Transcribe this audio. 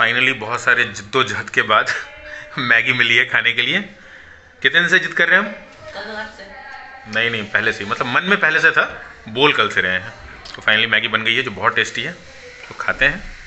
Finally बहुत सारे जिद्दोजहद के बाद मैगी मिली है खाने के लिए। कितने दिन से जिद कर रहे हैं हम? से नहीं नहीं, पहले से ही। मतलब मन में पहले से था, बोल कल से रहे हैं। तो फाइनली मैगी बन गई है जो बहुत टेस्टी है तो खाते हैं।